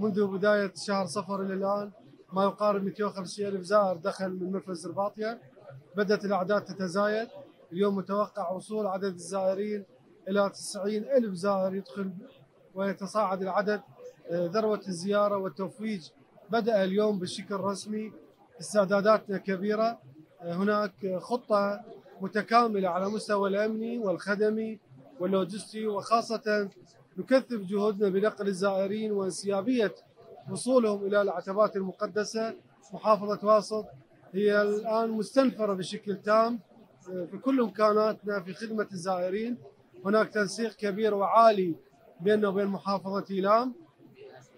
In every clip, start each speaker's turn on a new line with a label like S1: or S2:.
S1: منذ بداية شهر صفر إلى الآن ما يقارب 250 ألف زائر دخل من منفذ زرباطية بدأت الأعداد تتزايد. اليوم متوقع وصول عدد الزائرين إلى 90 ألف زائر يدخل ويتصاعد العدد. آه، ذروة الزيارة والتفويج بدأ اليوم بشكل رسمي استعداداتنا كبيرة. آه، هناك خطة متكاملة على مستوى الأمني والخدمي واللوجستي وخاصة نكثف جهودنا بنقل الزائرين وانسيابية وصولهم إلى العتبات المقدسة. محافظة واسط هي الآن مستنفرة بشكل تام. في كل إمكاناتنا في خدمة الزائرين. هناك تنسيق كبير وعالي بيننا وبين محافظة إيلام.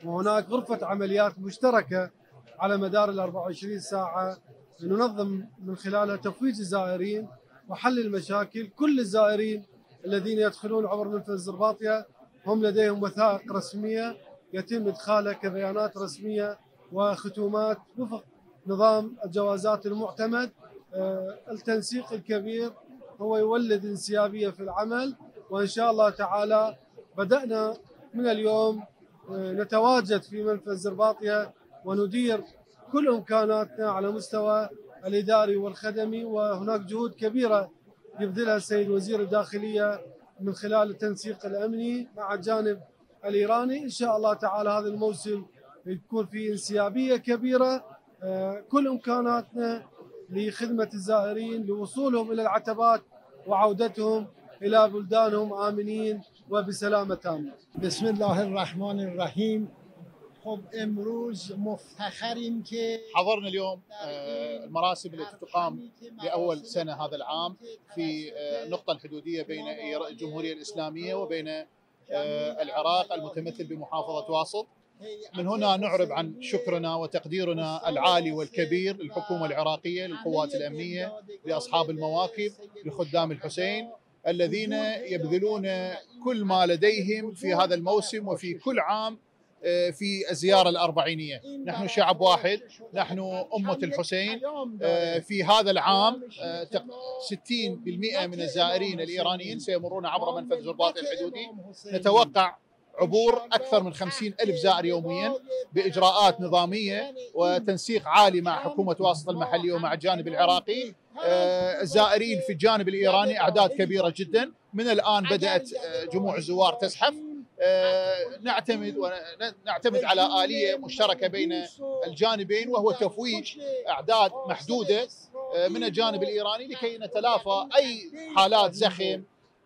S1: وهناك غرفة عمليات مشتركة على مدار ال 24 ساعة ننظم من خلالها تفويج الزائرين وحل المشاكل. كل الزائرين الذين يدخلون عبر منفذ زرباطية هم لديهم وثائق رسمية يتم إدخالها كبيانات رسمية وختومات وفق نظام الجوازات المعتمد. آه، التنسيق الكبير هو يولد انسيابية في العمل وإن شاء الله تعالى بدأنا من اليوم آه، نتواجد في منفذ زرباطية وندير كل إمكاناتنا على مستوى الإداري والخدمي وهناك جهود كبيرة يبذلها السيد وزير الداخلية من خلال التنسيق الأمني مع الجانب الإيراني. إن شاء الله تعالى هذا الموسم يكون فيه انسيابية كبيرة آه، كل إمكاناتنا لخدمة الزائرين لوصولهم إلى العتبات وعودتهم إلى بلدانهم آمنين وبسلامة تامة.
S2: بسم الله الرحمن الرحیم خب امروز مفتخریم که
S3: حضرنا اليوم آه، المراسم التي تقام لأول سنة هذا العام في آه، النقطة الحدودية بين الجمهورية الإسلامية وبين آه، العراق المتمثل بمحافظة واسط. من هنا نعرب عن شكرنا وتقديرنا العالي والكبير للحكومة العراقية للقوات الأمنية لأصحاب المواكب لخدام الحسين الذين يبذلون كل ما لديهم في هذا الموسم وفي كل عام في الزيارة الأربعينية. نحن شعب واحد نحن أمة الحسين. آه، في هذا العام آه، تق- 60% من الزائرين الإيرانيين سيمرون عبر منفذ زرباط الحدودي. نتوقع عبور أكثر من 50 ألف زائر يوميا بإجراءات نظامية وتنسيق عالي مع حكومة واسط المحلية ومع الجانب العراقي. آه، الزائرين في الجانب الإيراني أعداد كبيرة جدا. من الآن بدأت آه، جموع الزوار تزحف. آه، نعتمد ونعتمد على آلية مشتركة بين الجانبين وهو تفويج أعداد محدودة آه، من الجانب الإيراني لكي نتلافى أي حالات زخم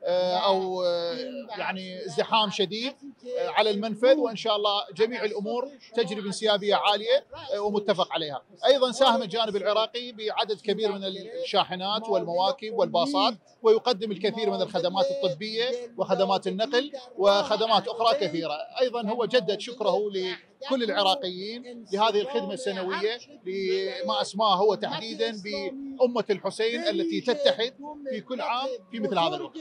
S3: آه، أو آه، يعني ازدحام شديد آه، على المنفذ وإن شاء الله جميع الأمور تجري بانسيابية عالية آه، ومتفق عليها. أيضا ساهم الجانب العراقي بعدد كبير من الشاحنات والمواكب والباصات ويقدم الكثير من الخدمات الطبية وخدمات النقل وخدمات أخرى كثيرة. أيضا هو جدد شكره لكل العراقيين لهذه الخدمة السنوية لما أسماه هو تحديدا بأمة الحسين التي تتحد في كل عام في مثل هذا الوقت.